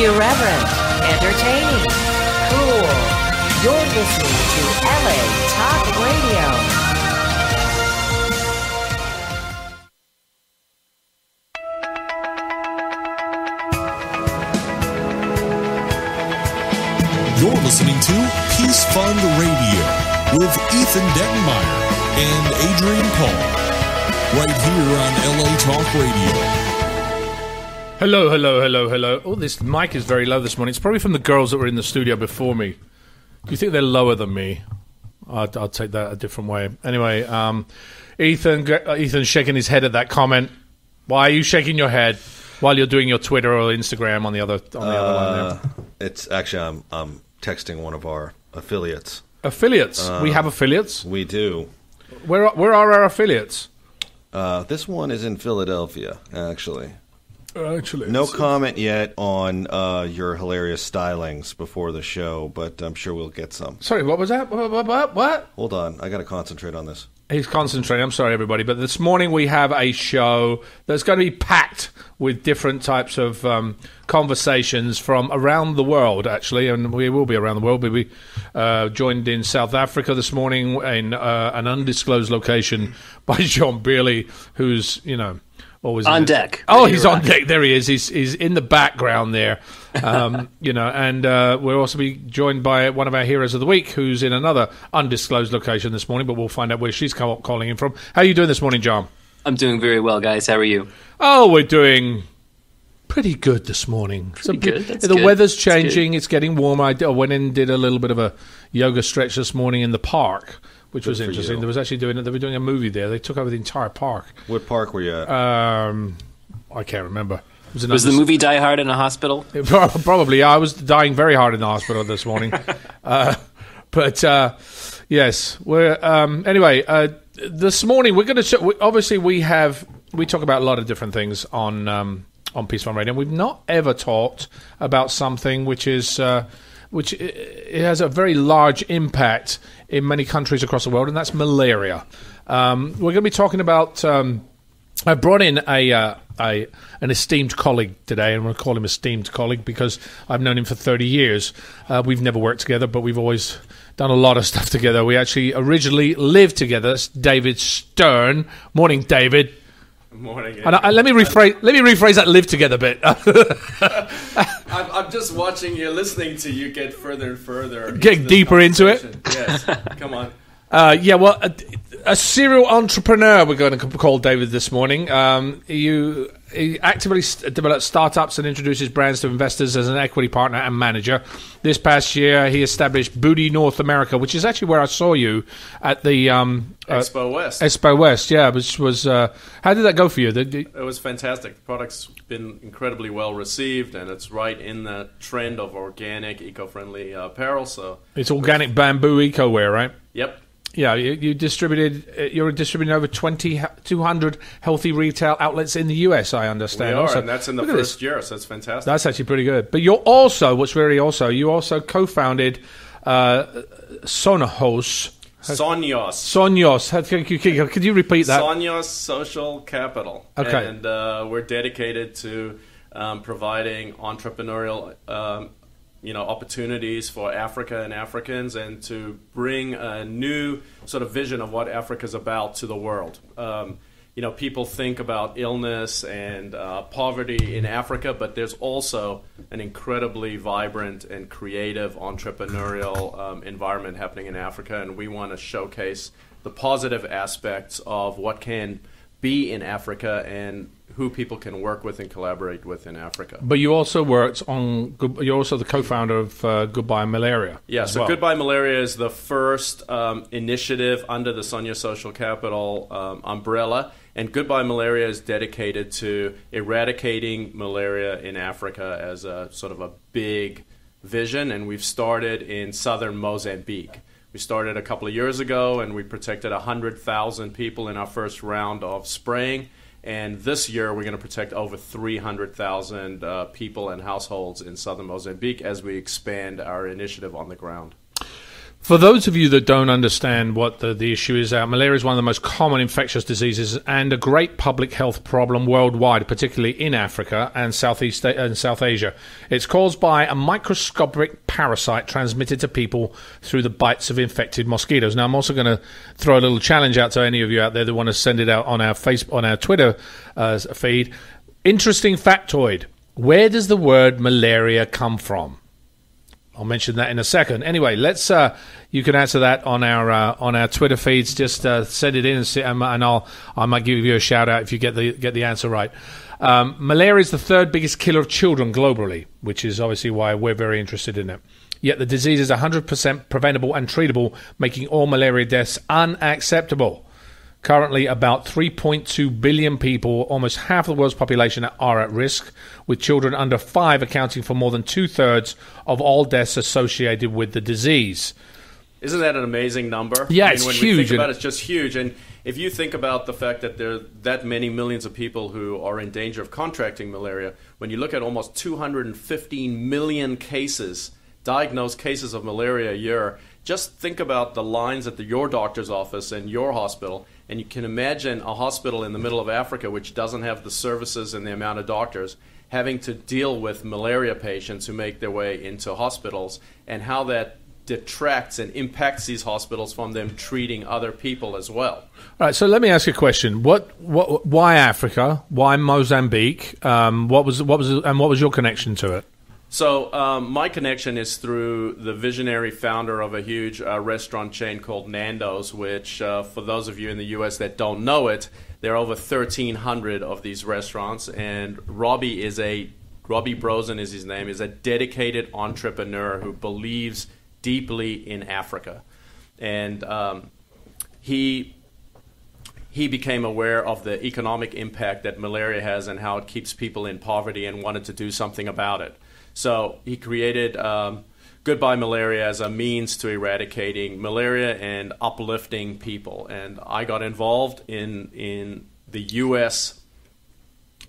Irreverent, entertaining, cool. You're listening to LA Talk Radio. You're listening to Peace Fund Radio with Ethan Dettenmaier and Adrian Paul. Right here on LA Talk Radio. Hello, hello, hello, hello. Oh, this mic is very low this morning. It's probably from the girls that were in the studio before me. Do you think they're lower than me? I'll, I'll take that a different way. Anyway, um, Ethan, uh, Ethan's shaking his head at that comment. Why are you shaking your head while you're doing your Twitter or Instagram on the other on the other line there? It's actually I'm I'm texting one of our affiliates. Affiliates. we have affiliates. We do. Where are, where are our affiliates? Uh, this one is in Philadelphia, actually. Actually, No comment yet on uh, your hilarious stylings before the show, but I'm sure we'll get some. Sorry, what was that? What? What? What? what? Hold on, I got to concentrate on this. He's concentrating. I'm sorry, everybody, but this morning we have a show that's going to be packed with different types of um, conversations from around the world, actually, and we will be around the world. We'll be uh, joined in South Africa this morning in uh, an undisclosed location by John Beerley, who's you know always On in the- deck. Oh, he's on deck. There he is. He's he's in the background there. Um, you know, and uh, we'll also be joined by one of our heroes of the week, who's in another undisclosed location this morning. But we'll find out where she's call- calling in from. How are you doing this morning, John? I'm doing very well, guys. How are you? Oh, we're doing pretty good this morning. Pretty good. That's the good. weather's changing. It's getting warmer. I, went in and did a little bit of a yoga stretch this morning in the park, which was interesting. you. There was actually doing they were doing a movie there. They took over the entire park. What park were you at? Um, I can't remember. It was, Was the movie Die Hard in a hospital? Probably. I was dying very hard in the hospital this morning. uh, but uh, yes, we're um, anyway. Uh, this morning we're going to sh- we, obviously we have we talk about a lot of different things on um, on Peace Fund Radio. And we've not ever talked about something which is. Which it has a very large impact in many countries across the world, and that's malaria. Um, we're going to be talking about um, I brought in a, uh, a an esteemed colleague today, and to call him esteemed colleague because I've known him for 30 years. Uh, we've never worked together, but we've always done a lot of stuff together. We actually originally lived together. It's David Stern. Morning, David. Morning. And I, let me rephrase. Let me rephrase that "live together" bit. I'm, I'm just watching you, listening to you get further and further. Getting this deeper into it? Yes. Come on. Uh, yeah, well, a, a serial entrepreneur we're going to call David this morning. Um, you he actively develops startups and introduces brands to investors as an equity partner and manager. This past year, he established Boody North America, which is actually where I saw you at the um, uh, Expo West. Expo West. Yeah, which was uh, how did that go for you? Did you- it was fantastic. The product's been incredibly well received, and it's right in the trend of organic, eco-friendly uh, apparel. So, It's organic bamboo eco wear, right? yep. Yeah, you, you distributed. uh, You're distributing over 20, 200 healthy retail outlets in the US. I understand. We are, Also- and that's in the Look first year, so it's fantastic. That's actually pretty good. But you're also, what's very also, you also co-founded uh, Sonohos. Sonios. Sonios. Could you, could you repeat that? Sonios Social Capital. Okay. And uh, we're dedicated to um, providing entrepreneurial, um, you know, opportunities for Africa and Africans, and to bring a new sort of vision of what Africa's about to the world. Um, you know, people think about illness and uh, poverty in Africa, but there's also an incredibly vibrant and creative entrepreneurial um, environment happening in Africa, and we want to showcase the positive aspects of what can be in Africa and who people can work with and collaborate with in Africa. but you also worked on. You're also the co-founder of uh, Goodbye Malaria. Yeah, so well. Goodbye Malaria is the first um, initiative under the Sonia Social Capital um, umbrella. And Goodbye Malaria is dedicated to eradicating malaria in Africa as a sort of a big vision. And we've started in southern Mozambique. We started a couple of years ago and we protected 100,000 people in our first round of spraying. And this year, we're going to protect over 300,000 uh, people and households in southern Mozambique as we expand our initiative on the ground. For those of you that don't understand what the, the issue is, uh, malaria is one of the most common infectious diseases and a great public health problem worldwide, particularly in Africa and Southeast and South Asia. It's caused by a microscopic parasite transmitted to people through the bites of infected mosquitoes. Now, I'm also going to throw a little challenge out to any of you out there that want to send it out on our face on our Twitter uh, feed. Interesting factoid: Where does the word malaria come from? I'll mention that in a second. Anyway, let's. Uh, you can answer that on our uh, on our Twitter feeds. Just uh, send it in, and, see, and I'll I might give you a shout out if you get the get the answer right. Um, malaria is the third biggest killer of children globally, which is obviously why we're very interested in it. Yet the disease is 100% preventable and treatable, making all malaria deaths unacceptable. Currently, about 3.2 billion people, almost half of the world's population, are at risk, with children under five accounting for more than two thirds of all deaths associated with the disease. Isn't that an amazing number? Yeah, I mean, it's when huge, We think about it, it's just huge. And if you think about the fact that there are that many millions of people who are in danger of contracting malaria, when you look at almost 215 million cases, diagnosed cases of malaria a year, just think about the lines at the, your doctor's office and your hospital. And you can imagine a hospital in the middle of Africa which doesn't have the services and the amount of doctors having to deal with malaria patients who make their way into hospitals and how that detracts and impacts these hospitals from them treating other people as well. All right, so let me ask you a question. What, what, why Africa? Why Mozambique? Um, what was, what was, and what was your connection to it? So um, my connection is through the visionary founder of a huge uh, restaurant chain called Nando's, which, uh, for those of you in the U.S. that don't know it, there are over 1,300 of these restaurants, and Robbie is a Robbie Brozin is his name, is a dedicated entrepreneur who believes deeply in Africa, and um, he he became aware of the economic impact that malaria has and how it keeps people in poverty and wanted to do something about it. So he created um, Goodbye Malaria as a means to eradicating malaria and uplifting people. And I got involved in, in the U.S.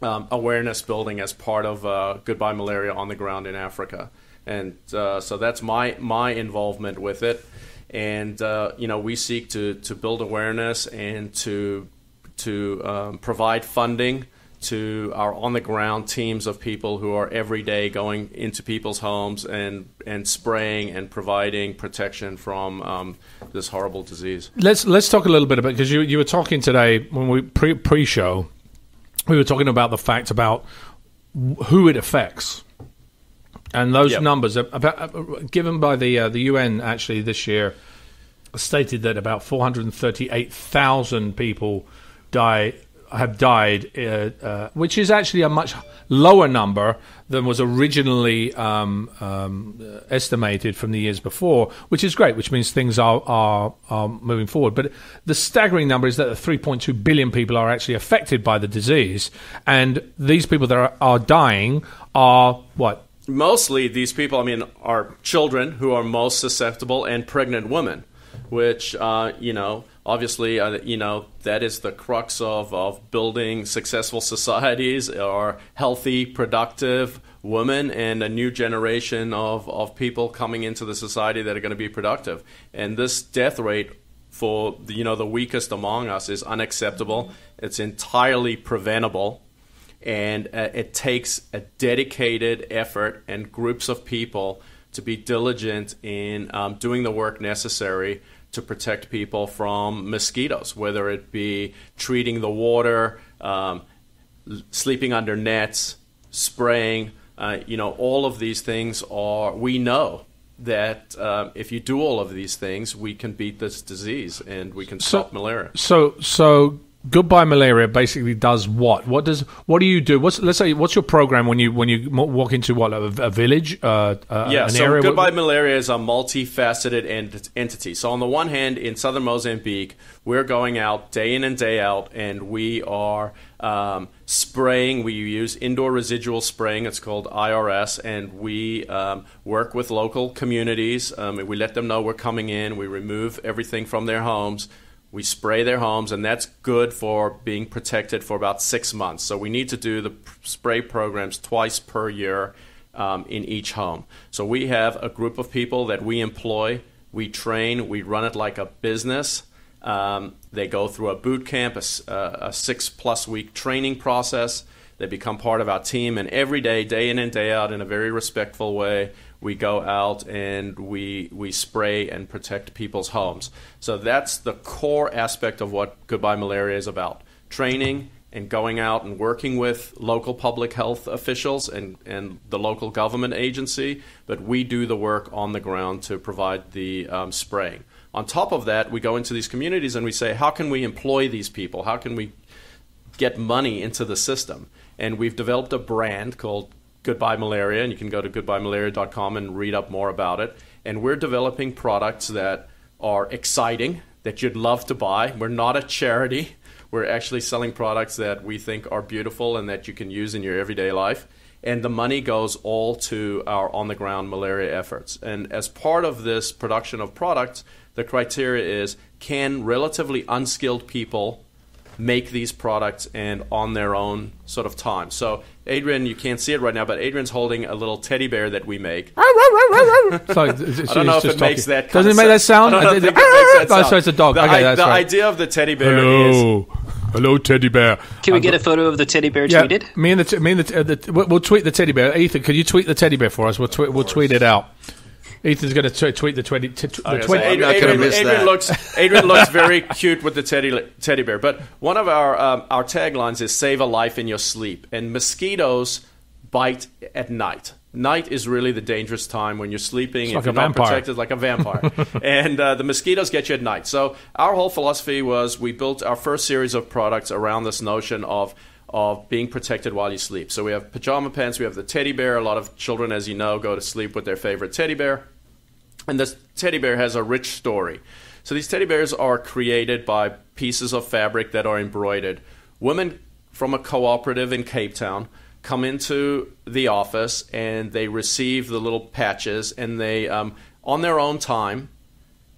Um, awareness building as part of uh, Goodbye Malaria on the ground in Africa. And uh, so that's my, my involvement with it. And, uh, you know, we seek to, to build awareness and to, to um, provide funding to our on the ground teams of people who are every day going into people's homes and, and spraying and providing protection from um, this horrible disease. Let's let's talk a little bit about because you you were talking today when we pre pre show, we were talking about the fact about who it affects, and those Yep. numbers are about, uh, given by the uh, the UN actually this year stated that about four hundred and thirty eight thousand people die have died, uh, uh, which is actually a much lower number than was originally um, um, estimated from the years before, which is great, which means things are, are, are moving forward. But the staggering number is that 3.2 billion people are actually affected by the disease, and these people that are, are dying are what? mostly these people, I mean, are children who are most susceptible and pregnant women, which, uh, you know, obviously, uh, you know, that is the crux of, of building successful societies are healthy, productive women and a new generation of, of people coming into the society that are going to be productive. And this death rate for, the, you know, the weakest among us is unacceptable. It's entirely preventable and uh, it takes a dedicated effort and groups of people to be diligent in um, doing the work necessary to protect people from mosquitoes, whether it be treating the water, um, sleeping under nets, spraying. Uh, you know, all of these things are, we know that uh, if you do all of these things, we can beat this disease and we can stop malaria. So so goodbye malaria basically does what? What does what do you do? What's let's say what's your program when you when you walk into what a, a village? Uh, uh, Yeah, so area? Goodbye Malaria is a multifaceted ent- entity. So, on the one hand, in southern Mozambique, we're going out day in and day out, and we are um, spraying. We use indoor residual spraying. It's called IRS, and we um, work with local communities. Um, we let them know we're coming in. We remove everything from their homes. We spray their homes, and that's good for being protected for about six months. So we need to do the spray programs twice per year um, in each home. So we have a group of people that we employ We train, we run it like a business. Um, they go through a boot camp, a, a six plus week training process. They become part of our team, and every day, day in and day out, in a very respectful way, we go out and we we spray and protect people's homes. So that's the core aspect of what Goodbye Malaria is about: training and going out and working with local public health officials and, and the local government agency. But we do the work on the ground to provide the um, spraying. On top of that, we go into these communities and we say, how can we employ these people? How can we get money into the system. And we've developed a brand called Goodbye Malaria, and you can go to goodbyemalaria.com and read up more about it. And we're developing products that are exciting, that you'd love to buy. We're not a charity. We're actually selling products that we think are beautiful and that you can use in your everyday life. And the money goes all to our on the ground malaria efforts. And as part of this production of products, the criteria is can relatively unskilled people make these products and on their own sort of time. So Adrian, you can't see it right now, but Adrian's holding a little teddy bear that we make. So, I I don't know if it makes that. Doesn't it make that sound? I don't think it makes that Oh, so it's a dog. The, okay, I- that's the right. idea of the teddy bear is Hello, hello, teddy bear. Can we I've get a photo of the teddy bear Yeah, tweeted? me and the t- me and the, t- uh, the we'll, we'll tweet the teddy bear. Ethan, can you tweet the teddy bear for us? We'll tweet we'll tweet it out. Ethan's going to tweet the twenty. T- t- the Okay, so 20 Adrian, not gonna Adrian- miss Adrian that. looks Adrian looks very cute with the teddy teddy bear. But one of our um, our taglines is "Save a life in your sleep." And mosquitoes bite at night. Night is really the dangerous time when you're sleeping. if like you're a not vampire. protected, like a vampire. and uh, the mosquitoes get you at night. So our whole philosophy was we built our first series of products around this notion of of being protected while you sleep. So we have pajama pants, we have the teddy bear. A lot of children, as you know, go to sleep with their favorite teddy bear. And this teddy bear has a rich story. So these teddy bears are created by pieces of fabric that are embroidered. Women from a cooperative in Cape Town come into the office and they receive the little patches and they, um, on their own time,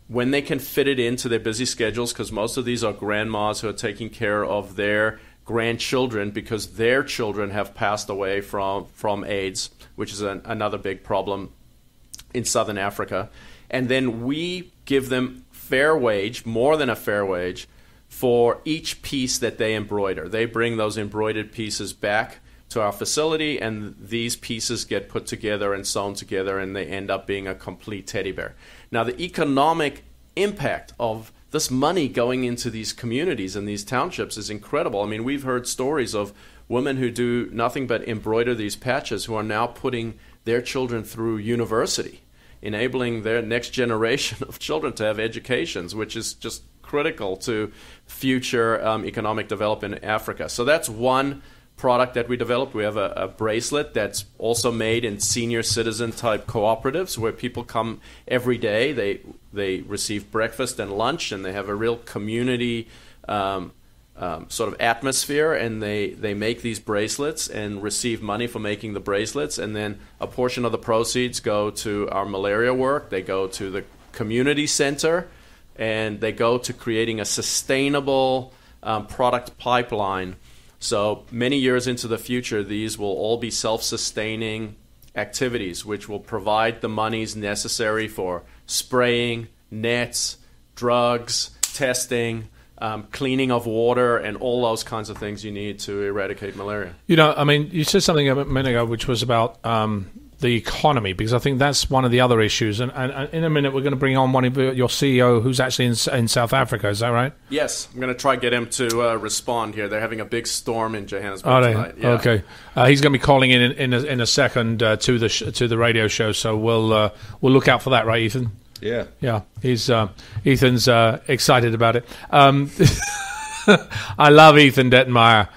when they can fit it into their busy schedules, because most of these are grandmas who are taking care of their grandchildren because their children have passed away from, from AIDS, which is an, another big problem in southern Africa. And then we give them fair wage, more than a fair wage, for each piece that they embroider. They bring those embroidered pieces back to our facility, and these pieces get put together and sewn together, and they end up being a complete teddy bear. Now, the economic impact of this money going into these communities and these townships is incredible. I mean, we've heard stories of women who do nothing but embroider these patches who are now putting their children through university, enabling their next generation of children to have educations, which is just critical to future um, economic development in Africa. So that's one product that we developed. We have a, a bracelet that's also made in senior citizen type cooperatives where people come every day. They they receive breakfast and lunch, and they have a real community. Um, um, sort of atmosphere, and they, they make these bracelets and receive money for making the bracelets, and then a portion of the proceeds go to our malaria work. They go to the community center, and they go to creating a sustainable um, product pipeline. So many years into the future, these will all be self-sustaining activities, which will provide the monies necessary for spraying, nets, drugs, testing um, cleaning of water, and all those kinds of things you need to eradicate malaria. You know, I mean, you said something a minute ago which was about um, the economy, because I think that's one of the other issues. And, and, and in a minute, we're going to bring on one of your your CEO who's actually in, in South Africa. Is that right? Yes, I'm going to try get him to uh, respond here. They're having a big storm in Johannesburg Are tonight. Yeah. Okay. Uh, he's going to be calling in in a, in a second uh, to the sh- to the radio show, so we'll uh, we'll look out for that, right, Ethan? Yeah. Yeah, he's uh, Ethan's uh, excited about it. Um, I love Ethan Dettenmaier.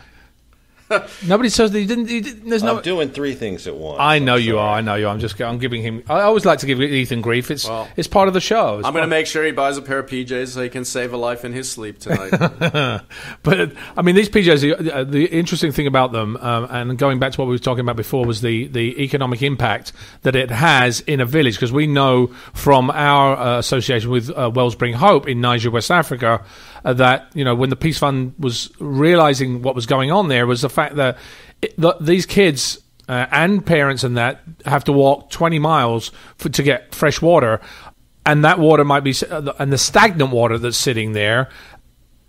Nobody says that he didn't. He didn't there's no. I'm doing three things at once. I know I'm you sorry. are. I know you. are. I'm just. I'm giving him. I always like to give Ethan grief. It's Well, it's part of the show. It's I'm going to make sure he buys a pair of PJs so he can save a life in his sleep tonight. but I mean, these PJs. The, the interesting thing about them, um, and going back to what we were talking about before, was the the economic impact that it has in a village. Because we know from our uh, association with uh, Wellspring Hope in Niger, West Africa, uh, that you know when the Peace Fund was realizing what was going on there was the fact that it, the, these kids. Uh, and parents and that have to walk 20 miles for, to get fresh water and that water might be, and the stagnant water that's sitting there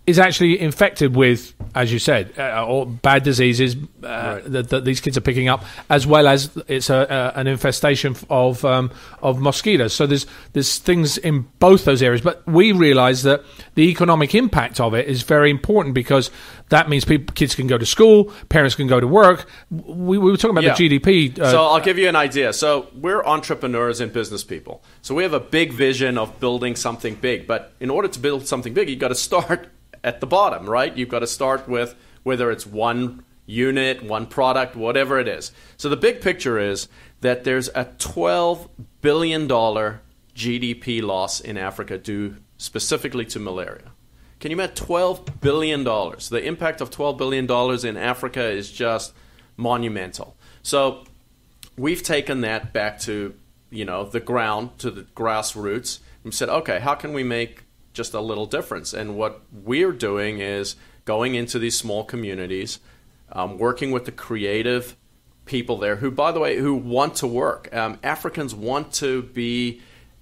is actually infected with, as you said, uh, all bad diseases uh, that, that these kids are picking up, as well as it's a, a, an infestation of um, of mosquitoes. So there's there's things in both those areas. But we realise that the economic impact of it is very important because that means people, kids can go to school, parents can go to work. We, we were talking about Yeah. the GDP. Uh, so I'll give you an idea. So we're entrepreneurs and business people. So we have a big vision of building something big. But in order to build something big, you've got to start at the bottom, right? You've got to start with whether it's one unit, one product, whatever it is. So the big picture is that there's a $12 billion GDP loss in Africa due specifically to malaria. Can you imagine $12 billion? The impact of $12 billion in Africa is just monumental. So we've taken that back to you know the ground to the grassroots and said okay how can we make just a little difference. And what we're doing is going into these small communities um, working with the creative people there who by the way who want to work. Um, africans want to be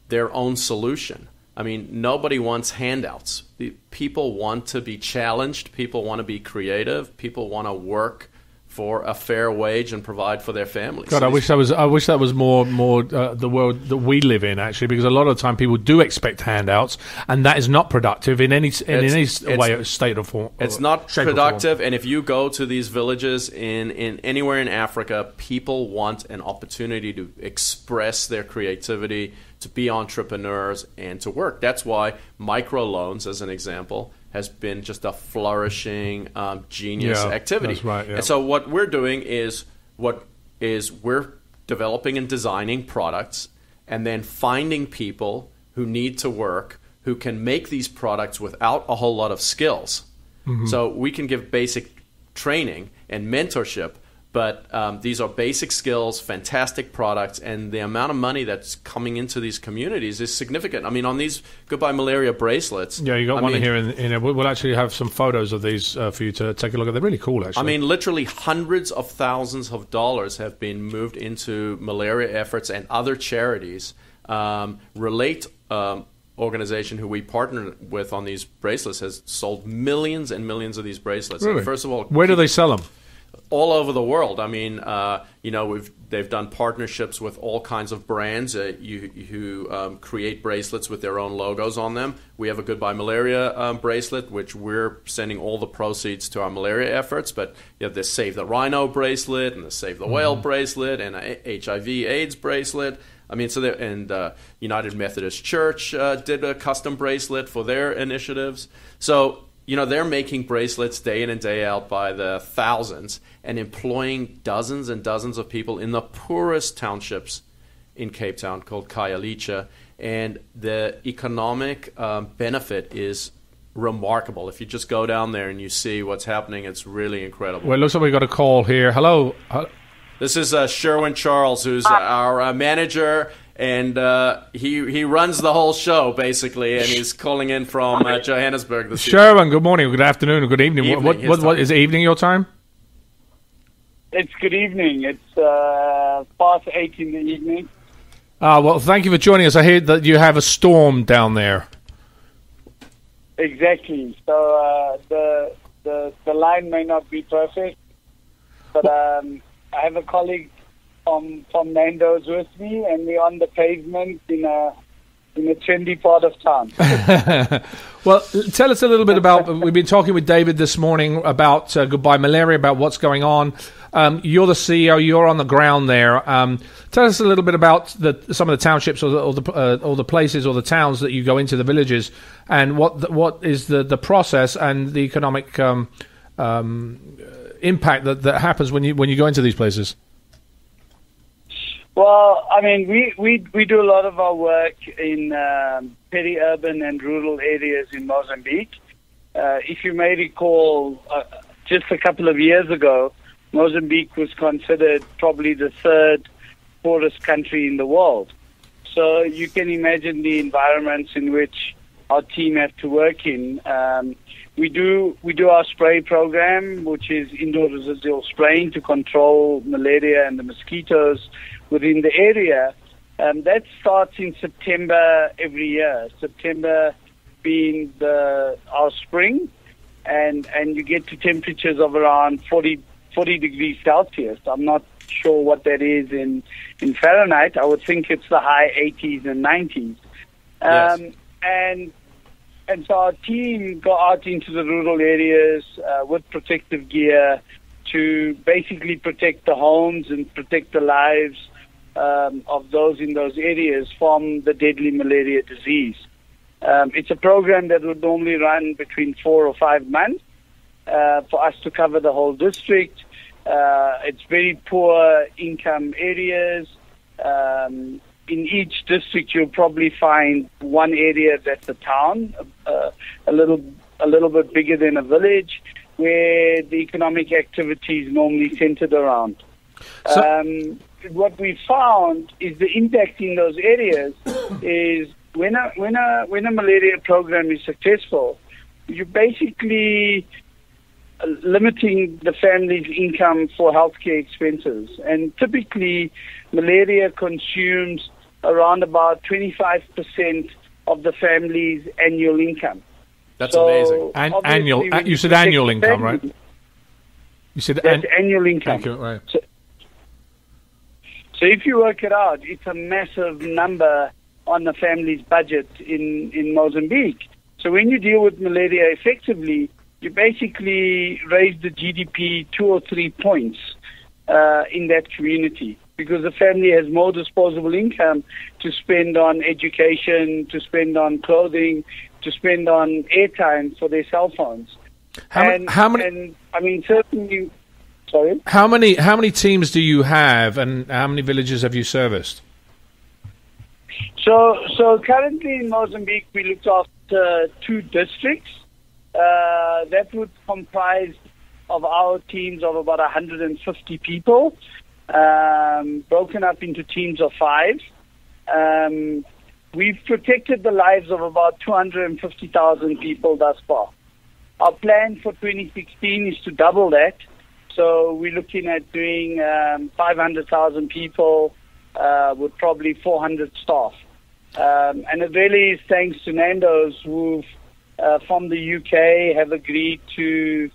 their own solution. I mean nobody wants handouts. People want to be challenged. People want to be creative. People want to work for a fair wage and provide for their families God, I wish that was. I wish that was more more uh, the world that we live in actually, because a lot of the time people do expect handouts, and that is not productive in any in It's- any it's- way, state or form. It's not shape or form. productive, and if you go to these villages in, in anywhere in Africa, people want an opportunity to express their creativity, to be entrepreneurs, and to work. That's why microloans, as an example, has been just a flourishing, um, genius Yeah, activity. that's right, yeah. And so what we're doing is what is we're developing and designing products, and then finding people who need to work who can make these products without a whole lot of skills. Mm-hmm. So we can give basic training and mentorship, but um, these are basic skills, fantastic products, and the amount of money that's coming into these communities is significant. I mean, on these Goodbye Malaria bracelets. Yeah, you got I one mean, here, in, in it. We'll actually have some photos of these uh, for you to take a look at. They're really cool, actually. I mean, literally hundreds of thousands of dollars have been moved into malaria efforts, and other charities um, relate. Um, organization who we partner with on these bracelets has sold millions and millions of these bracelets. And Really? First of all, where do they sell them? All over the world. I mean, uh, you know, we've they've done partnerships with all kinds of brands uh, you, who um, create bracelets with their own logos on them. We have a Goodbye Malaria um, bracelet, which we're sending all the proceeds to our malaria efforts. But you have the Save the Rhino bracelet and the Save the Whale bracelet and a HIV/AIDS bracelet. I mean, so there, and uh, United Methodist Church uh, did a custom bracelet for their initiatives. So you know they're making bracelets day in and day out by the thousands and employing dozens and dozens of people in the poorest townships in Cape Town called Khayelitsha. and the economic um, benefit is remarkable. If you just go down there and you see what's happening, it's really incredible. Well, it looks like we got a call here. Hello. This is uh, Sherwin Charles, who's our uh, manager, and uh, he he runs the whole show basically, and he's calling in from uh, Johannesburg this evening. Sherwin, good morning, good afternoon, good evening. Evening, what, what, what time. is evening your time? It's good evening. It's uh, past eight in the evening. Uh, well, thank you for joining us. I hear that you have a storm down there. Exactly. So uh, the the the line may not be perfect, but um, I have a colleague from from Nando's with me, and we're on the pavement in a in a trendy part of town. Well, tell us a little bit about. We've been talking with David this morning about uh, Goodbye Malaria, about what's going on. Um, you're the CEO. You're on the ground there. Um, tell us a little bit about the, some of the townships or the or the, uh, or the places or the towns that you go into, the villages, and what the, what is the, the process and the economic um, um, impact that, that happens when you when you go into these places. Well, I mean, we, we, we do a lot of our work in um, peri-urban and rural areas in Mozambique. Uh, if you may recall, uh, just a couple of years ago, Mozambique was considered probably the third poorest country in the world. So you can imagine the environments in which our team have to work in. Um, we do we do our spray program, which is indoor residual spraying to control malaria and the mosquitoes within the area. Um, that starts in September every year. September being the our spring, and and you get to temperatures of around 40, 40 degrees Celsius. I'm not sure what that is in in Fahrenheit. I would think it's the high 80s and 90s. Um, Yes. And and so our team go out into the rural areas uh, with protective gear to basically protect the homes and protect the lives um, of those in those areas from the deadly malaria disease. Um, it's a program that would normally run between four or five months uh, for us to cover the whole district. Uh, it's very poor income areas. Um, in each district, you'll probably find one area that's a town, uh, a little a little bit bigger than a village, where the economic activity is normally centered around. So- um, what we found is the impact in those areas is when a when a when a malaria program is successful, you're basically uh, limiting the family's income for healthcare expenses. And typically, malaria consumes around about 25% of the family's annual income. That's So, amazing. An- annual- uh, you said annual income, family, right? You said an- annual income. Thank you, right. So if you work it out, it's a massive number on the family's budget in, in Mozambique. So when you deal with malaria effectively, you basically raise the GDP two or three points uh, in that community because the family has more disposable income to spend on education, to spend on clothing, to spend on airtime for their cell phones. How, ma- and, how many? And I mean, certainly. Sorry. How many? How many teams do you have, and how many villages have you serviced? So, so currently in Mozambique, we look after two districts. Uh, that would comprise of our teams of about 150 people, um, broken up into teams of five. Um, we've protected the lives of about 250,000 people thus far. Our plan for 2016 is to double that. So we're looking at doing um, 500,000 people uh, with probably 400 staff. Um, and it really is thanks to Nando's who uh, from the UK have agreed to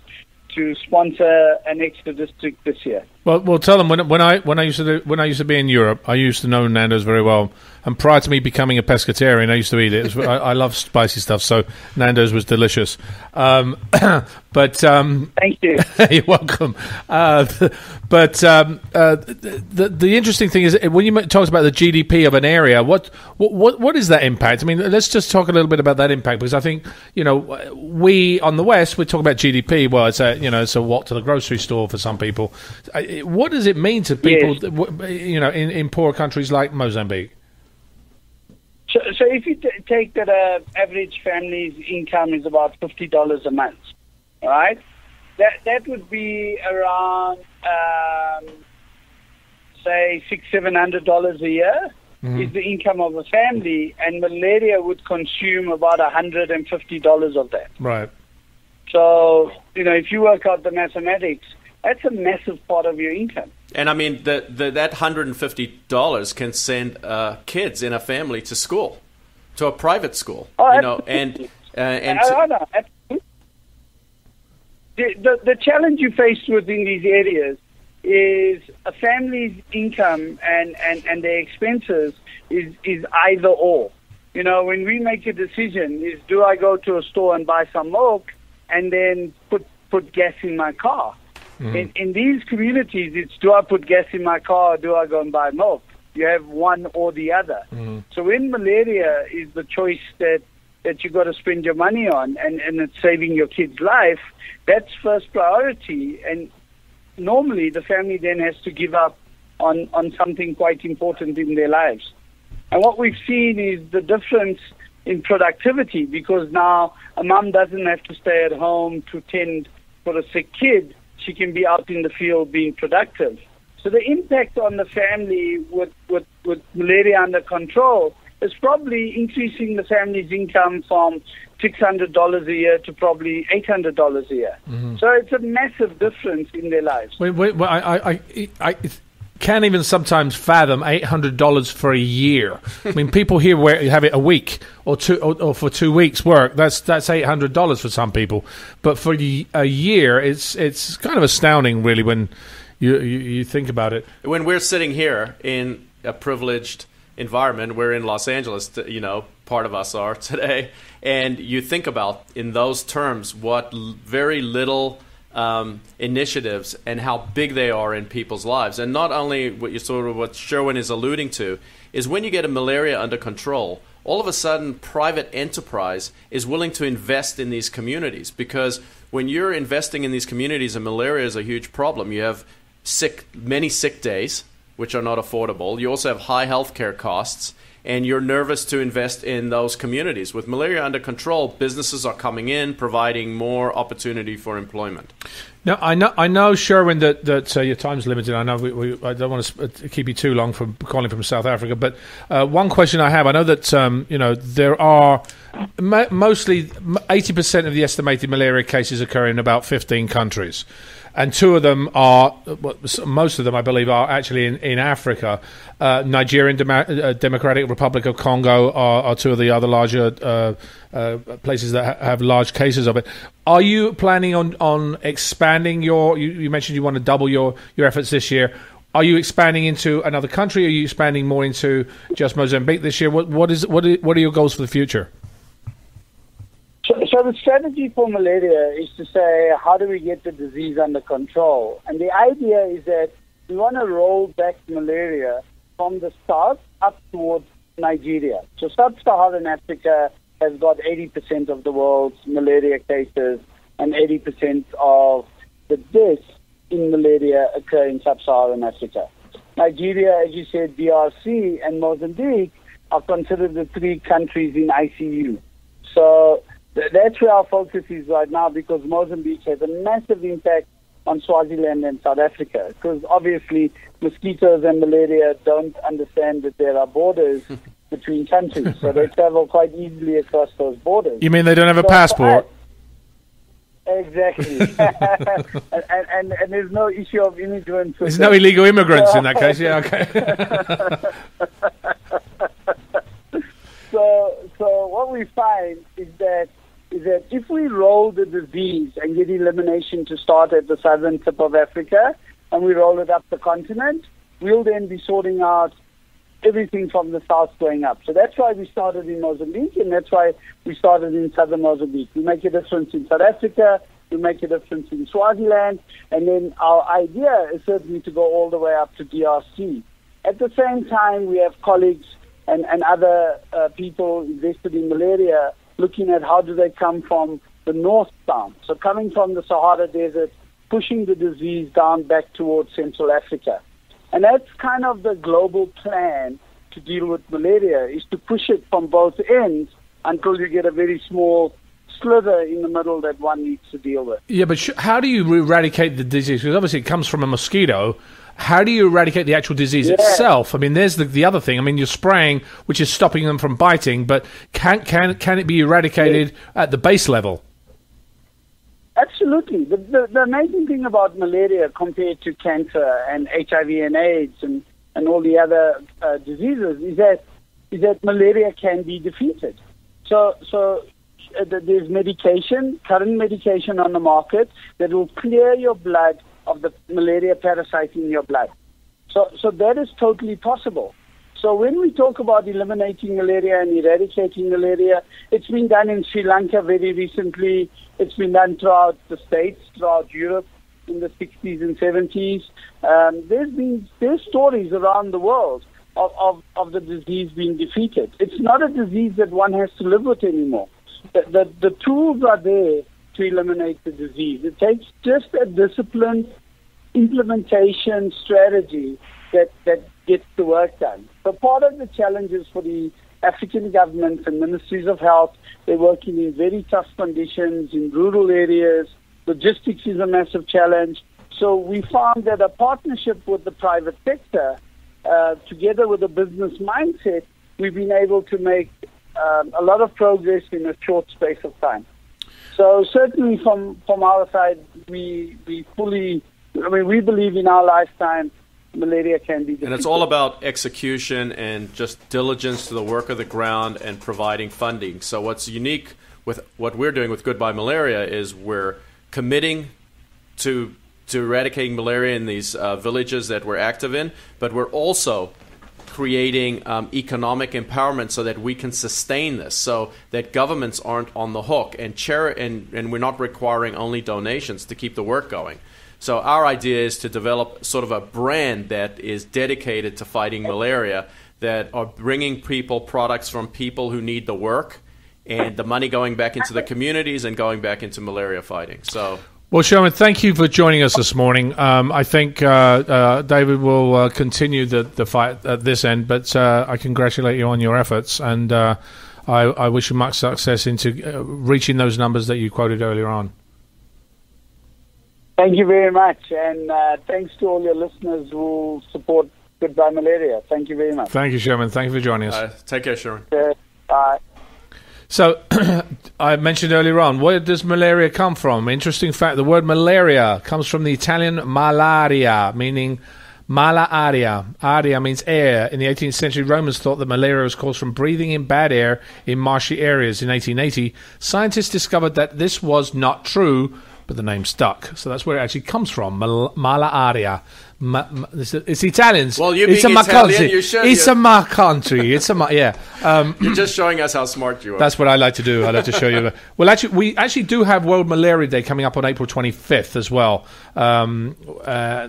to sponsor an extra district this year. Well, well, tell them when when I when I used to do, when I used to be in Europe, I used to know Nando's very well. And prior to me becoming a pescatarian, I used to eat it. It was- I, I love spicy stuff, so Nando's was delicious. Um, but um, Thank you. You're welcome. Uh, but um, uh, the the interesting thing is when you talk about the GDP of an area, what what what is that impact? I mean, let's just talk a little bit about that impact because I think you know we on the west we talk about GDP. Well, it's a you know it's a walk to the grocery store for some people. What does it mean to people? Yes. You know, in, in poor countries like Mozambique. So, so if you t- take that uh, average family's income is about fifty dollars a month, right? That that would be around um, say six seven hundred dollars a year is the income of a family, and malaria would consume about hundred and fifty dollars of that. Right. So you know, if you work out the mathematics, that's a massive part of your income. And I mean, the, the, that $150 can send uh, kids in a family to school, to a private school. Oh, you know, and absolutely. uh, and I- to- I absolutely. The, the, the challenge you face within these areas is a family's income and, and, and their expenses is, is either or. You know, when we make a decision, is do I go to a store and buy some milk and then put, put gas in my car? Mm-hmm. In, in these communities, it's do I put gas in my car or do I go and buy milk? You have one or the other. Mm-hmm. So in malaria is the choice that that you've got to spend your money on and, and it's saving your kid's life, that's first priority. And normally the family then has to give up on, on something quite important in their lives. And what we've seen is the difference in productivity because now a mom doesn't have to stay at home to tend for a sick kid. She can be out in the field being productive. So the impact on the family with, with, with malaria under control is probably increasing the family's income from $600 a year to probably $800 a year. Mm-hmm. So it's a massive difference in their lives. Wait, wait, I, I, I, can't even sometimes fathom eight hundred dollars for a year. I mean, people here wear, have it a week or two or, or for two weeks work. That's that's eight hundred dollars for some people, but for a year, it's it's kind of astounding, really, when you, you you think about it. When we're sitting here in a privileged environment, we're in Los Angeles, you know, part of us are today, and you think about in those terms what very little um, initiatives and how big they are in people's lives. And not only what you sort of what Sherwin is alluding to is when you get a malaria under control, all of a sudden private enterprise is willing to invest in these communities because when you're investing in these communities and malaria is a huge problem, you have sick many sick days which are not affordable. You also have high healthcare costs and you're nervous to invest in those communities. With malaria under control, businesses are coming in, providing more opportunity for employment. Now, I know, I know, Sherwin, that that uh, your time's limited. I know we, we, I don't want to keep you too long from calling from South Africa, but uh, one question I have: I know that um, you know there are mo- mostly eighty percent of the estimated malaria cases occur in about fifteen countries and two of them are, most of them, I believe, are actually in, in Africa. Uh, Nigerian Dem- uh, Democratic Republic of Congo are, are, two of the other larger uh, uh, places that ha- have large cases of it. Are you planning on, on expanding your? You, you, mentioned you want to double your, your efforts this year. Are you expanding into another country? Are you expanding more into just Mozambique this year? What what is what are, what are your goals for the future? So, so the strategy for malaria is to say, how do we get the disease under control? And the idea is that we want to roll back malaria from the south up towards Nigeria. So sub-Saharan Africa has got 80% of the world's malaria cases and 80% of the deaths in malaria occur in sub-Saharan Africa. Nigeria, as you said, DRC and Mozambique are considered the three countries in ICU. So that's where our focus is right now because Mozambique has a massive impact on Swaziland and South Africa. Because obviously, mosquitoes and malaria don't understand that there are borders between countries, so they travel quite easily across those borders. You mean they don't have a so passport? Exactly, and, and, and there's no issue of immigrants. There's no illegal immigrants in that case. Yeah, okay. so, so what we find is that is that if we roll the disease and get elimination to start at the southern tip of Africa and we roll it up the continent, we'll then be sorting out everything from the south going up. So that's why we started in Mozambique and that's why we started in southern Mozambique. We make a difference in South Africa, we make a difference in Swaziland, and then our idea is certainly to go all the way up to DRC. At the same time, we have colleagues and, and other uh, people invested in malaria looking at how do they come from the north down. So coming from the Sahara Desert, pushing the disease down back towards Central Africa. And that's kind of the global plan to deal with malaria, is to push it from both ends until you get a very small sliver in the middle that one needs to deal with. Yeah, but sh- how do you eradicate the disease? Because obviously it comes from a mosquito. How do you eradicate the actual disease yeah. itself? I mean, there's the, the other thing. I mean, you're spraying, which is stopping them from biting, but can can can it be eradicated yeah. at the base level? Absolutely. The, the, the amazing thing about malaria compared to cancer and HIV and AIDS and, and all the other uh, diseases is that is that malaria can be defeated. So so uh, there's medication, current medication on the market that will clear your blood of the malaria parasite in your blood. So, so that is totally possible. So when we talk about eliminating malaria and eradicating malaria, it's been done in Sri Lanka very recently. It's been done throughout the States, throughout Europe in the 60s and 70s. Um, there's been there's stories around the world of, of, of the disease being defeated. It's not a disease that one has to live with anymore. The, the, the tools are there to eliminate the disease. It takes just a disciplined implementation strategy that, that gets the work done. So part of the challenges for the African governments and ministries of health, they're working in very tough conditions in rural areas. Logistics is a massive challenge. So we found that a partnership with the private sector, uh, together with a business mindset, we've been able to make um, a lot of progress in a short space of time. So certainly from, from our side, we, we fully, I mean, we believe in our lifetime malaria can be defeated. And it's all about execution and just diligence to the work of the ground and providing funding. So what's unique with what we're doing with Goodbye Malaria is we're committing to to eradicating malaria in these uh, villages that we're active in, but we're also creating um, economic empowerment so that we can sustain this, so that governments aren't on the hook, and, chari- and, and we're not requiring only donations to keep the work going. So our idea is to develop sort of a brand that is dedicated to fighting malaria, that are bringing people products from people who need the work, and the money going back into the communities and going back into malaria fighting. So Well, Sherwin, thank you for joining us this morning. Um, I think uh, uh, David will uh, continue the, the fight at this end, but uh, I congratulate you on your efforts, and uh, I, I wish you much success into uh, reaching those numbers that you quoted earlier on. Thank you very much, and uh, thanks to all your listeners who support Goodbye Malaria. Thank you very much. Thank you, Sherwin. Thank you for joining us. uh, take care, Sherwin. Uh, bye. So, I mentioned earlier on, where does malaria come from? Interesting fact the word malaria comes from the Italian malaria, meaning mala aria. Aria means air. In the 18th century, Romans thought that malaria was caused from breathing in bad air in marshy areas. In 1880, scientists discovered that this was not true, but the name stuck. So that's where it actually comes from, mal- mala aria. Ma- ma- it's, it's Italians. Well, you it's being a Italian, country. you should- It's you- a my country. It's a my, yeah. Um, You're just showing us how smart you are. that's what I like to do. I like to show you. Well, actually, we actually do have World Malaria Day coming up on April 25th as well. Um, uh,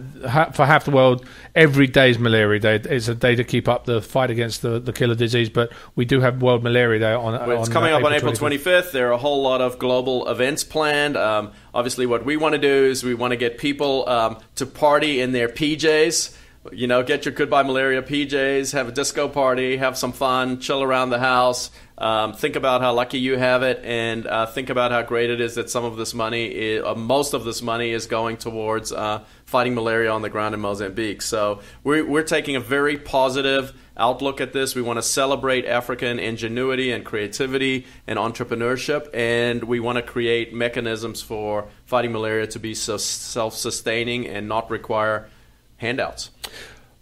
for half the world, every day is Malaria Day. It's a day to keep up the fight against the, the killer disease. But we do have World Malaria Day on. Well, it's on, coming uh, up on April 25th. 25th. There are a whole lot of global events planned. Um, obviously, what we want to do is we want to get people um, to party in their PJs. You know, get your goodbye malaria PJs, have a disco party, have some fun, chill around the house. Um, think about how lucky you have it, and uh, think about how great it is that some of this money, is, uh, most of this money, is going towards uh, fighting malaria on the ground in Mozambique. So we're, we're taking a very positive outlook at this. We want to celebrate African ingenuity and creativity and entrepreneurship, and we want to create mechanisms for fighting malaria to be so self-sustaining and not require handouts.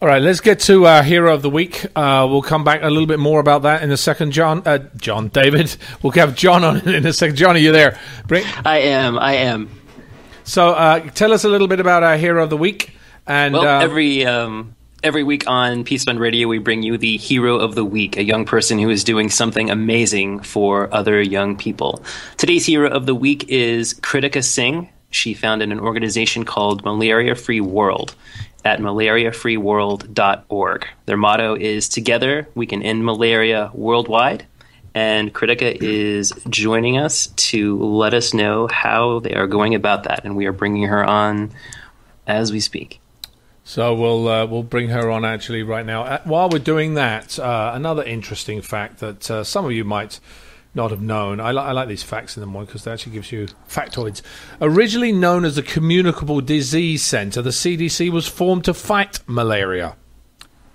All right, let's get to our hero of the week. Uh, we'll come back a little bit more about that in a second. John, uh, John, David. We'll have John on in a second. John, are you there? Bring, I am. I am. so, uh, tell us a little bit about our hero of the week. And Well, uh, every um, every week on Peace Fund Radio, we bring you the hero of the week, a young person who is doing something amazing for other young people. Today's hero of the week is Kritika Singh. She founded an organization called Malaria Free World at malariafreeworld.org. Their motto is Together we can end malaria worldwide. And Kritika is joining us to let us know how they are going about that. And we are bringing her on as we speak. So we'll uh, we'll bring her on actually right now. Uh, while we're doing that, uh, another interesting fact that uh, some of you might not have known. I, li- I like these facts in the morning because they actually gives you factoids. Originally known as the Communicable Disease Center, the CDC was formed to fight malaria.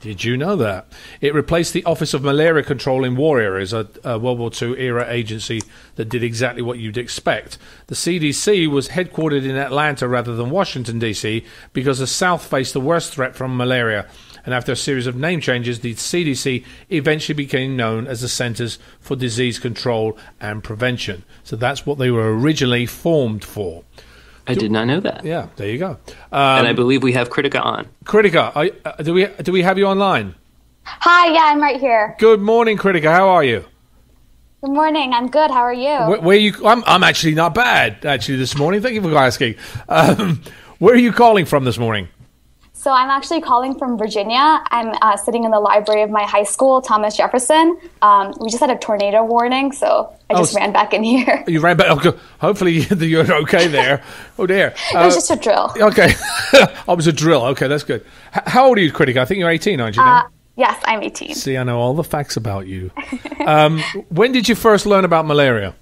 Did you know that? It replaced the Office of Malaria Control in War Areas, a, a World War II era agency that did exactly what you'd expect. The CDC was headquartered in Atlanta rather than Washington, D.C., because the South faced the worst threat from malaria. And after a series of name changes, the CDC eventually became known as the Centers for Disease Control and Prevention. So that's what they were originally formed for. I did not know that. Yeah, there you go. and I Um, believe we have Kritika on. Kritika, are, uh, do we do we have you online? Hi, yeah, I'm right here. Good morning, Kritika. How are you? Good morning. I'm good. How are you? Where, where you? I'm, I'm actually not bad. Actually, this morning. Thank you for asking. Um, where are you calling from this morning? So I'm actually calling from Virginia. I'm uh, sitting in the library of my high school, Thomas Jefferson. Um, we just had a tornado warning, so I Oh, just ran back in here. You ran back. Okay. Hopefully, you're okay there. Oh dear. it was just a drill. okay. I was a drill. Okay, that's good. H- how old are you, Critic? I think you're 18, aren't you? Uh, yes, I'm 18. See, I know all the facts about you. um, when did you first learn about malaria?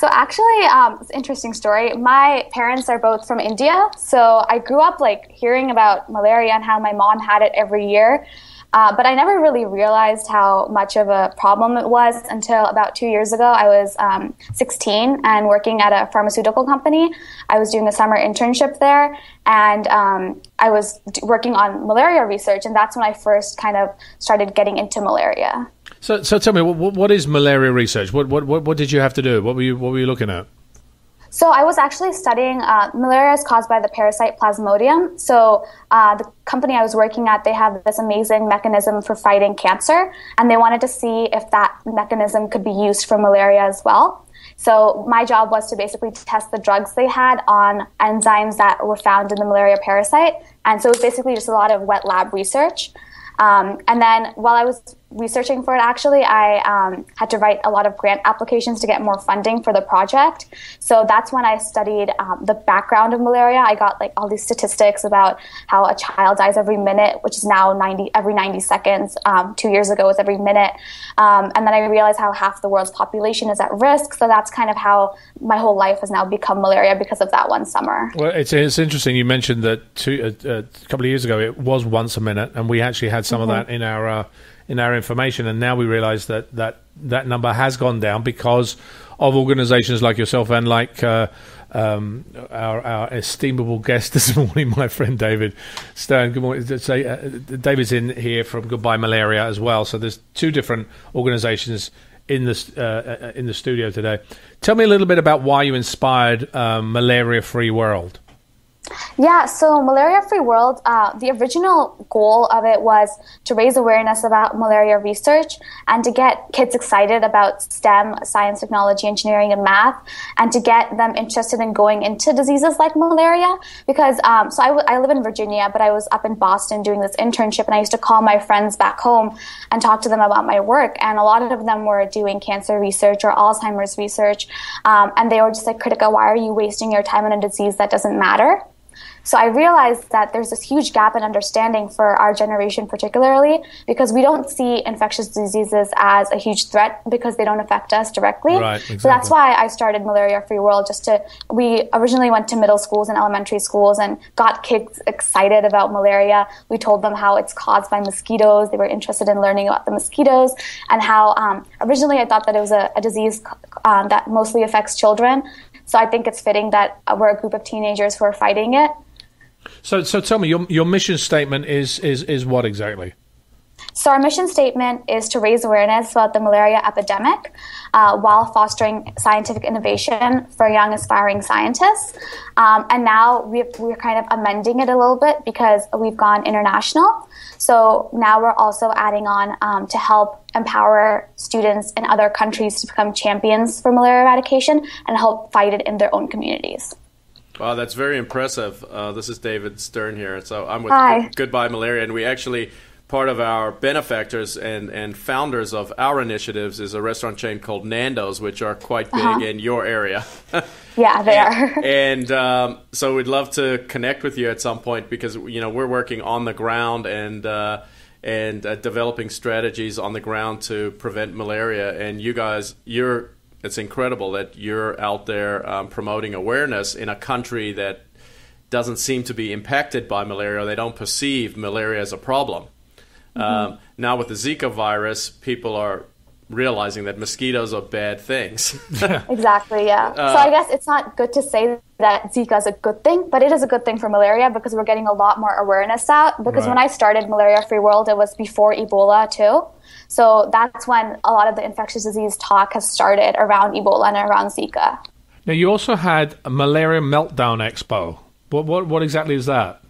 So actually, um, it's an interesting story. My parents are both from India, so I grew up like hearing about malaria and how my mom had it every year. Uh, but I never really realized how much of a problem it was until about two years ago. I was um, 16 and working at a pharmaceutical company. I was doing a summer internship there, and um, I was working on malaria research, and that's when I first kind of started getting into malaria. So, so tell me, what, what is malaria research? What, what, what, what did you have to do? What were you, what were you looking at? So I was actually studying uh, malaria is caused by the parasite Plasmodium. So uh, the company I was working at, they have this amazing mechanism for fighting cancer, and they wanted to see if that mechanism could be used for malaria as well. So my job was to basically test the drugs they had on enzymes that were found in the malaria parasite, and so it was basically just a lot of wet lab research. Um, and then while I was researching for it, actually, I um, had to write a lot of grant applications to get more funding for the project. So that's when I studied um, the background of malaria. I got like all these statistics about how a child dies every minute, which is now 90 every 90 seconds. Um, two years ago was every minute. Um, and then I realized how half the world's population is at risk. So that's kind of how my whole life has now become malaria because of that one summer. Well, it's, it's interesting. You mentioned that two, uh, a couple of years ago it was once a minute, and we actually had some Mm-hmm. of that in our uh, in our information, and now we realise that, that that number has gone down because of organisations like yourself and like. Uh, um, our, our estimable guest this morning, my friend David Stern. Good morning. Say, uh, David's in here from Goodbye Malaria as well. So there's two different organisations in this uh, in the studio today. Tell me a little bit about why you inspired um, Malaria Free World. Yeah, so Malaria Free World, uh, the original goal of it was to raise awareness about malaria research and to get kids excited about STEM, science, technology, engineering, and math, and to get them interested in going into diseases like malaria. Because, um, so I, w- I live in Virginia, but I was up in Boston doing this internship, and I used to call my friends back home and talk to them about my work. And a lot of them were doing cancer research or Alzheimer's research, um, and they were just like, Kritika, why are you wasting your time on a disease that doesn't matter? So I realized that there's this huge gap in understanding for our generation, particularly because we don't see infectious diseases as a huge threat because they don't affect us directly. Right, So that's why I started Malaria Free World. Just to, we originally went to middle schools and elementary schools and got kids excited about malaria. We told them how it's caused by mosquitoes. They were interested in learning about the mosquitoes and how um, originally I thought that it was a, a disease um, that mostly affects children. So I think it's fitting that we're a group of teenagers who are fighting it. So, so tell me, your your mission statement is is is what exactly? So, our mission statement is to raise awareness about the malaria epidemic uh, while fostering scientific innovation for young aspiring scientists. Um, and now we've, we're kind of amending it a little bit because we've gone international. So, now we're also adding on um, to help empower students in other countries to become champions for malaria eradication and help fight it in their own communities. Wow, that's very impressive. Uh, this is David Stern here. So I'm with Hi. Goodbye Malaria, and we actually part of our benefactors and, and founders of our initiatives is a restaurant chain called Nando's, which are quite big in your area. Yeah, they are. and um, so we'd love to connect with you at some point because you know we're working on the ground and uh, and uh, developing strategies on the ground to prevent malaria. And you guys, you're it's incredible that you're out there um, promoting awareness in a country that doesn't seem to be impacted by malaria. They don't perceive malaria as a problem. Um, now with the Zika virus, people are realizing that mosquitoes are bad things. Exactly, yeah. so I guess it's not good to say that Zika is a good thing, but it is a good thing for malaria because we're getting a lot more awareness out. Because when I started Malaria Free World, it was before Ebola too. So that's when a lot of the infectious disease talk has started around Ebola and around Zika. Now, you also had a Malaria Meltdown Expo. What what what exactly is that?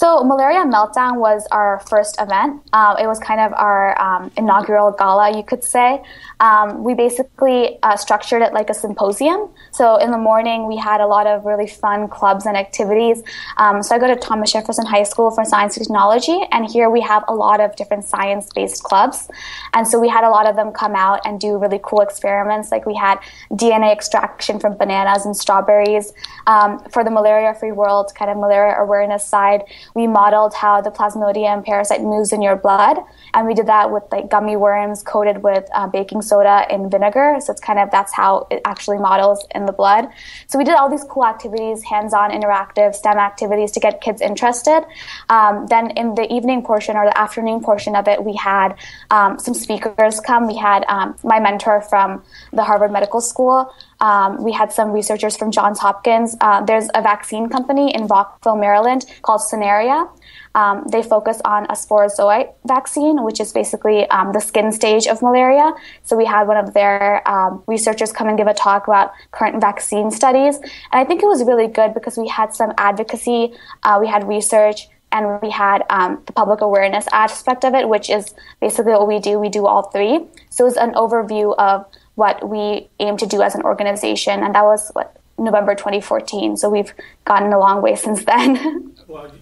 So Malaria Meltdown was our first event. Um, it was kind of our um, inaugural gala, you could say. Um, we basically uh, structured it like a symposium. So in the morning, we had a lot of really fun clubs and activities. Um, so I go to Thomas Jefferson High School for Science and Technology, and here we have a lot of different science-based clubs. And so we had a lot of them come out and do really cool experiments. Like we had DNA extraction from bananas and strawberries. Um, for the malaria-free world, kind of malaria awareness side, we modeled how the Plasmodium parasite moves in your blood, and we did that with like gummy worms coated with uh, baking soda and vinegar. So it's kind of that's how it actually models in the blood. So we did all these cool activities, hands-on, interactive STEM activities to get kids interested. Um, then in the evening portion or the afternoon portion of it, we had um, some speakers come. We had um, my mentor from the Harvard Medical School. Um, we had some researchers from Johns Hopkins. Uh, there's a vaccine company in Rockville, Maryland called Sanaria. Um, they focus on a sporozoite vaccine, which is basically um, the skin stage of malaria. So we had one of their um, researchers come and give a talk about current vaccine studies. And I think it was really good because we had some advocacy, uh, we had research, and we had um, the public awareness aspect of it, which is basically what we do. We do all three. So it was an overview of what we aim to do as an organization, and that was what November 2014. So we've gotten a long way since then. well,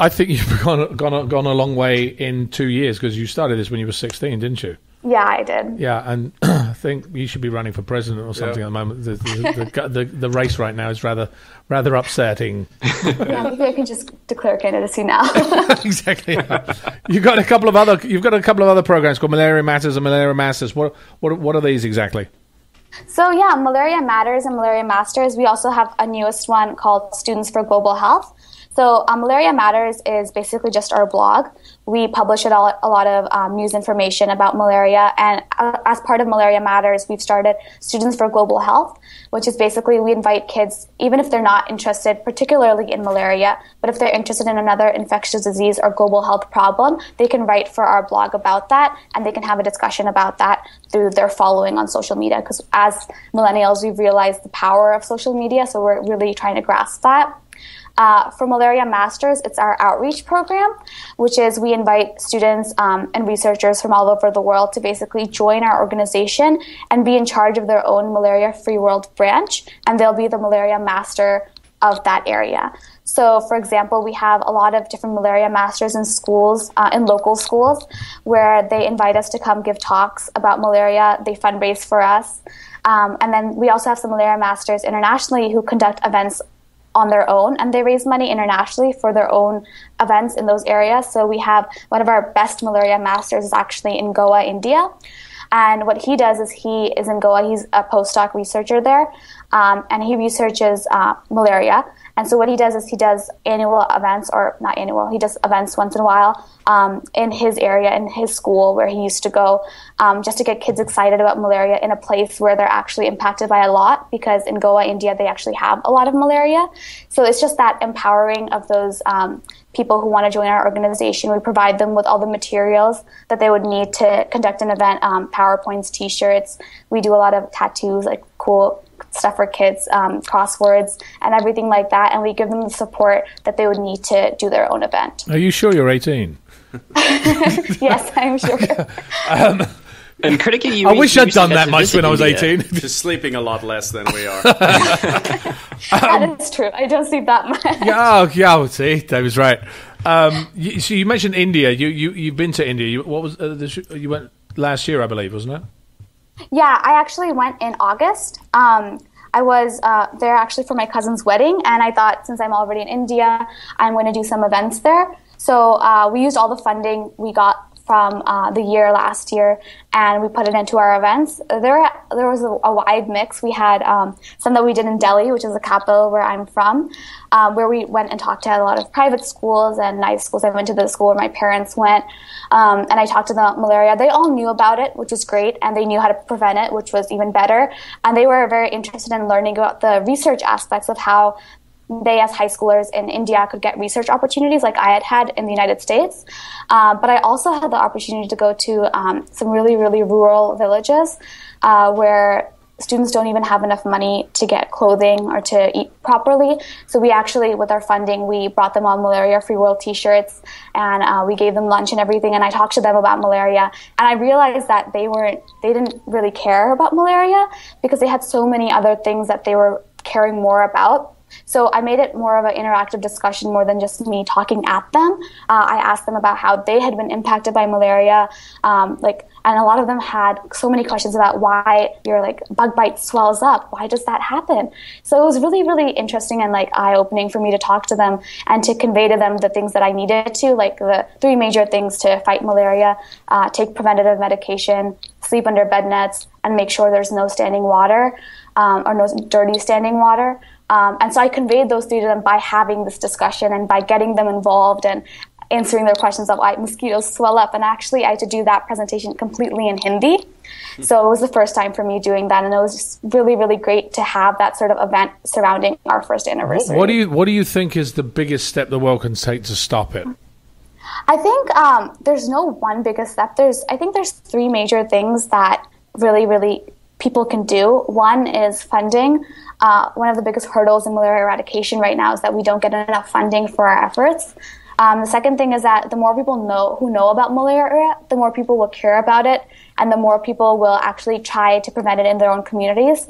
I think you've gone gone gone a long way in two years because you started this when you were 16, didn't you? Yeah, I did. Yeah, and think you should be running for president or something yeah. at the moment. The the, the, the, the, race right now is rather rather upsetting. yeah, maybe I can just declare candidacy now. exactly. You've got a couple of other you've got a couple of other programs called Malaria Matters and Malaria Masters. What what what are these exactly? So yeah, Malaria Matters and Malaria Masters. We also have a newest one called Students for Global Health. So, um, Malaria Matters is basically just our blog. We publish a lot, a lot of um, news information about malaria, and uh, as part of Malaria Matters, we've started Students for Global Health, which is basically we invite kids, even if they're not interested particularly in malaria, but if they're interested in another infectious disease or global health problem, they can write for our blog about that, and they can have a discussion about that through their following on social media. Because as millennials, we've realized the power of social media, so we're really trying to grasp that. Uh, for Malaria Masters, it's our outreach program, which is we invite students um, and researchers from all over the world to basically join our organization and be in charge of their own Malaria Free World branch, and they'll be the Malaria Master of that area. So, for example, we have a lot of different malaria masters in schools, uh, in local schools, where they invite us to come give talks about malaria. They fundraise for us. Um, and then we also have some malaria masters internationally who conduct events on their own and they raise money internationally for their own events in those areas. So we have one of our best malaria masters is actually in Goa, India. And what he does is he is in Goa, he's a postdoc researcher there, um, and he researches uh, malaria. And so what he does is he does annual events, or not annual, he does events once in a while um, in his area, in his school where he used to go, um, just to get kids excited about malaria in a place where they're actually impacted by a lot. Because in Goa, India, they actually have a lot of malaria. So it's just that empowering of those um, people who want to join our organization. We provide them with all the materials that they would need to conduct an event, um, PowerPoints, T-shirts. We do a lot of tattoos, like cool stuff for kids, um, crosswords, and everything like that. And we give them the support that they would need to do their own event. Are you sure you're 18? yes, I'm sure. um, and Kritika, you I wish I'd done that much when I was 18. Just sleeping a lot less than we are. that is true. I don't sleep that much. Yeah, oh, yeah. See, Dave was right. Um, you, so you mentioned India. You you you've been to India. You, what was uh, the, you went last year, I believe, wasn't it? Yeah, I actually went in August. Um, I was uh, there actually for my cousin's wedding, and I thought since I'm already in India, I'm going to do some events there. So uh, we used all the funding we got from uh, the year last year, and we put it into our events. There, there was a, a wide mix. We had um, some that we did in Delhi, which is the capital where I'm from, um, where we went and talked to a lot of private schools and nice schools. I went to the school where my parents went, um, and I talked to them about malaria. They all knew about it, which was great, and they knew how to prevent it, which was even better. And they were very interested in learning about the research aspects of how they as high schoolers in India could get research opportunities like I had had in the United States. Uh, but I also had the opportunity to go to um, some really, really rural villages uh, where students don't even have enough money to get clothing or to eat properly. So we actually, with our funding, we brought them on malaria free world T-shirts, and uh, we gave them lunch and everything. And I talked to them about malaria, and I realized that they weren't, they didn't really care about malaria because they had so many other things that they were caring more about. So I made it more of an interactive discussion more than just me talking at them. Uh, I asked them about how they had been impacted by malaria, um, like and a lot of them had so many questions about why your like bug bite swells up. Why does that happen? So it was really really interesting and like eye opening for me to talk to them and to convey to them the things that i needed to like the three major things to fight malaria uh, take preventative medication sleep under bed nets and make sure there's no standing water um, or no dirty standing water um, and so I conveyed those three to them by having this discussion and by getting them involved and answering their questions of why mosquitoes swell up. And actually, I had to do that presentation completely in Hindi. So it was the first time for me doing that, and it was just really, really great to have that sort of event surrounding our first anniversary. What do you What do you think is the biggest step the world can take to stop it? I think um, there's no one biggest step. There's I think there's three major things that really, really people can do. One is funding. Uh, one of the biggest hurdles in malaria eradication right now is that we don't get enough funding for our efforts. Um, the second thing is that the more people know who know about malaria, the more people will care about it, and the more people will actually try to prevent it in their own communities.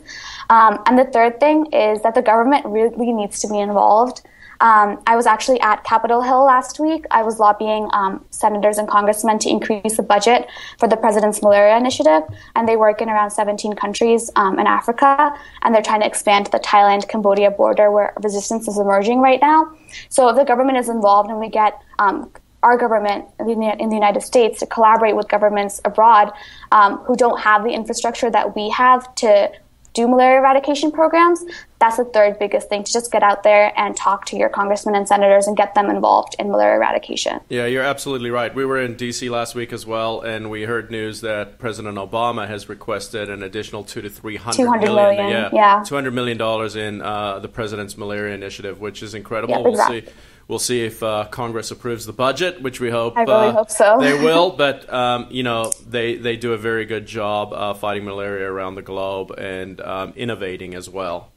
Um, and the third thing is that the government really needs to be involved. Um, I was actually at Capitol Hill last week. I was lobbying um, senators and congressmen to increase the budget for the President's Malaria Initiative, and they work in around 17 countries um, in Africa, and they're trying to expand to the Thailand Cambodia border where resistance is emerging right now. So if the government is involved and we get um, our government in the United States to collaborate with governments abroad um, who don't have the infrastructure that we have to do malaria eradication programs, that's the third biggest thing to just get out there and talk to your congressmen and senators and get them involved in malaria eradication. Yeah, you're absolutely right. We were in D.C. last week as well, and we heard news that President Obama has requested an additional two to three hundred million, million yeah, yeah. two hundred million dollars in uh, the president's malaria initiative, which is incredible. Yep, we'll exactly. see. We'll see if uh, Congress approves the budget, which we hope. I really uh, hope so. they will, but um, you know they they do a very good job uh, fighting malaria around the globe and um, innovating as well.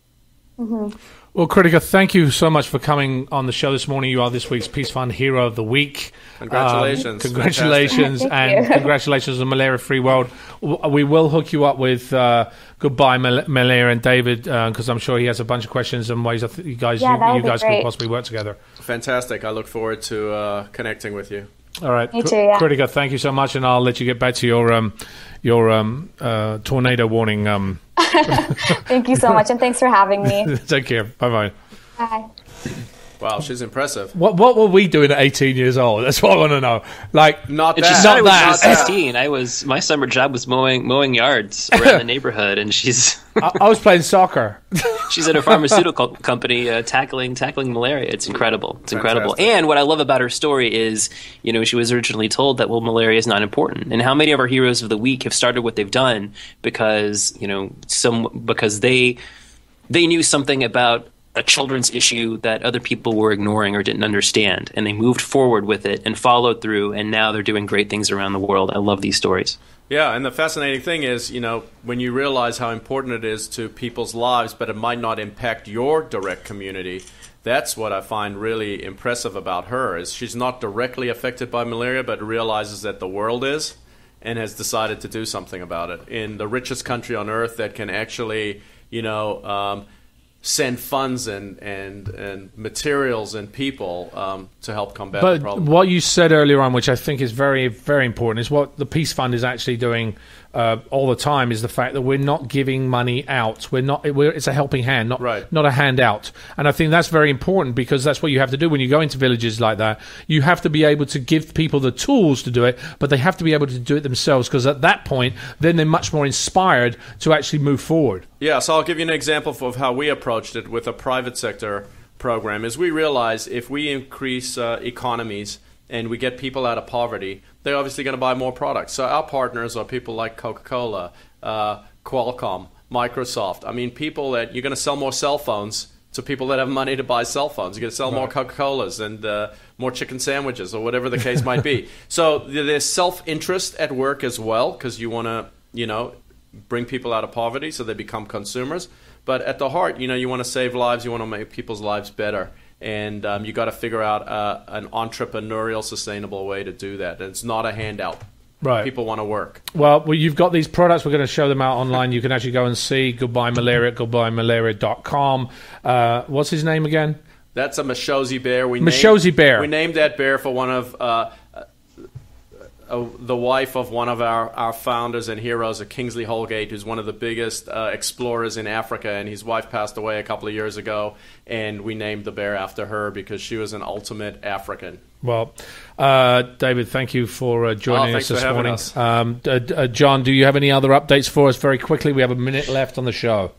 Well, Kritika, thank you so much for coming on the show this morning. You are this week's Peace Fund Hero of the Week. Congratulations. Um, congratulations, and you. congratulations on Malaria Free World. We will hook you up with uh, Goodbye Mal- Malaria and David because I'm sure he has a bunch of questions and ways that you guys Yeah, you, you be guys could possibly work together. Fantastic! I look forward to uh, connecting with you. All right, Me too, yeah. Kritika, thank you so much, and I'll let you get back to your um, your um, uh, tornado warning. Thank you so much, and thanks for having me. take care. Bye bye bye. Bye. Wow, she's impressive. What what were we doing at 18 years old? That's what I want to know. Like, Not And she that. started when that. she was Not that. 16. I was my summer job was mowing mowing yards around the neighborhood, and she's I, I was playing soccer. she's at a pharmaceutical company uh, tackling tackling malaria. It's incredible. It's incredible. Fantastic. And what I love about her story is, you know, she was originally told that well, malaria is not important. And how many of our heroes of the week have started what they've done because you know some because they they knew something about a children's issue that other people were ignoring or didn't understand, and they moved forward with it and followed through, and now they're doing great things around the world. I love these stories. Yeah, and the fascinating thing is, you know, when you realize how important it is to people's lives, but it might not impact your direct community. That's what I find really impressive about her is she's not directly affected by malaria, but realizes that the world is, and has decided to do something about it in the richest country on earth that can actually, you know, um, send funds and and and materials and people um, to help combat the But problem. what you said earlier on, which I think is very, very important, is what the Peace Fund is actually doing uh, all the time. Is the fact that we're not giving money out. We're not. We're, it's a helping hand, not Right. not a handout. And I think that's very important because that's what you have to do when you go into villages like that. You have to be able to give people the tools to do it, but they have to be able to do it themselves because at that point, then they're much more inspired to actually move forward. Yeah, so I'll give you an example of how we approached it with a private sector program. Is we realize if we increase uh, economies and we get people out of poverty, they're obviously going to buy more products. So our partners are people like Coca-Cola, uh, Qualcomm, Microsoft. I mean, people that you're going to sell more cell phones to people that have money to buy cell phones. You're going to sell more Coca-Colas and uh, more chicken sandwiches or whatever the case might be. So there's self-interest at work as well because you want to, you know, bring people out of poverty so they become consumers. But at the heart, you know, you want to save lives, you want to make people's lives better. And um, you got to figure out uh, an entrepreneurial, sustainable way to do that. And it's not a handout. Right. People want to work. Well, well, you've got these products. We're going to show them out online. You can actually go and see Goodbye Malaria at goodbyemalaria.com. Uh, what's his name again? That's a Mashozi bear. We Mashozi named, bear. We named that bear for one of uh, uh, the wife of one of our, our founders and heroes, Kingsley Holgate, who's one of the biggest uh, explorers in Africa, and his wife passed away a couple of years ago, and we named the bear after her because she was an ultimate African. Well, uh, David, thank you for uh, joining Oh, us this morning. us. Um, uh, John, do you have any other updates for us very quickly? We have a minute left on the show.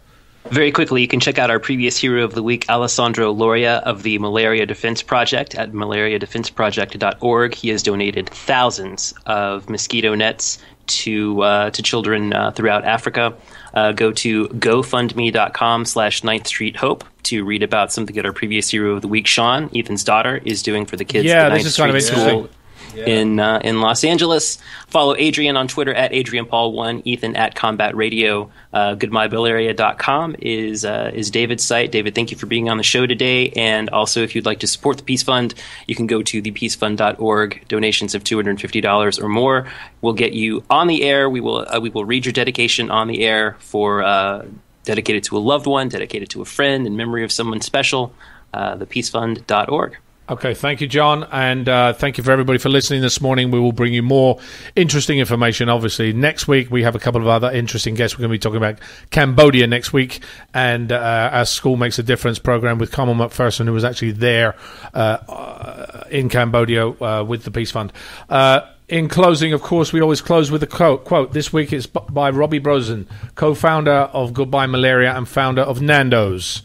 Very quickly, you can check out our previous Hero of the Week, Alessandro Loria of the Malaria Defense Project at malariadefenseproject.org. He has donated thousands of mosquito nets to uh, to children uh, throughout Africa. Uh, go to gofundme.com slash 9th Street Hope to read about something that our previous Hero of the Week, Sean, Ethan's daughter, is doing for the kids Yeah, this is kind of interesting. School in uh, in Los Angeles. Follow Adrian on Twitter at Adrian Paul One, Ethan at Combat Radio. Uh, GoodbyeMalaria.com is uh, is David's site. David, thank you for being on the show today. And also, if you'd like to support the Peace Fund, you can go to thepeacefund.org. Donations of two hundred and fifty dollars or more will get you on the air. We will uh, we will read your dedication on the air for. Uh, Dedicated to a loved one, dedicated to a friend, in memory of someone special, uh, thepeacefund.org. Okay, thank you, John, and uh, thank you for everybody for listening this morning. We will bring you more interesting information. Obviously, next week we have a couple of other interesting guests. We're going to be talking about Cambodia next week, and uh, our School Makes a Difference program with Carmel McPherson, who was actually there uh, uh, in Cambodia uh, with the Peace Fund. Uh, in closing, of course, we always close with a quote. Quote: This week is by Robbie Brozin, co-founder of Goodbye Malaria and founder of Nando's.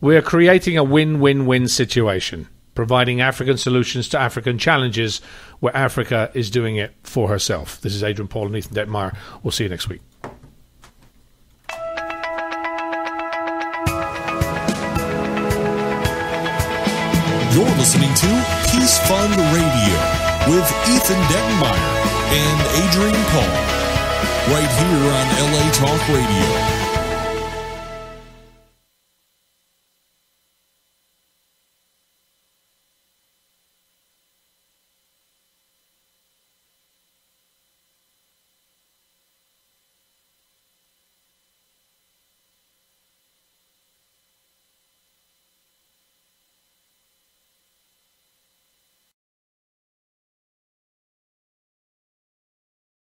We are creating a win win win situation, providing African solutions to African challenges where Africa is doing it for herself. This is Adrian Paul and Ethan Dettenmaier. We'll see you next week. You're listening to Peace Fund Radio with Ethan Dettenmaier and Adrian Paul. Right here on LA Talk Radio.